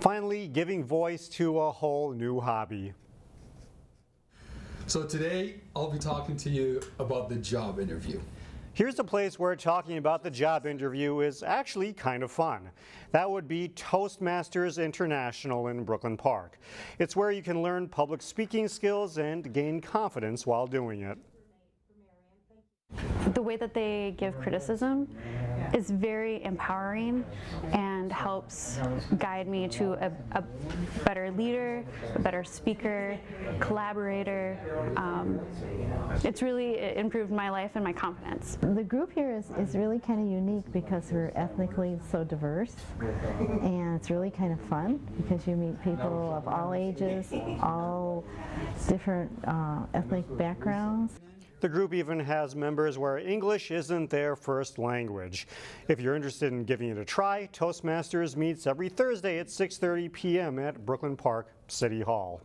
Finally, giving voice to a whole new hobby. So today I'll be talking to you about the job interview. Here's a place where talking about the job interview is actually kind of fun. That would be Toastmasters International in Brooklyn Park. It's where you can learn public speaking skills and gain confidence while doing it. The way that they give criticism is very empowering and helps guide me to a, a better leader, a better speaker, collaborator. Um, it's really improved my life and my confidence. The group here is, is really kind of unique because we're ethnically so diverse and it's really kind of fun because you meet people of all ages, all different uh, ethnic backgrounds. The group even has members where English isn't their first language. If you're interested in giving it a try, Toastmasters meets every Thursday at 6.30 p.m. at Brooklyn Park City Hall.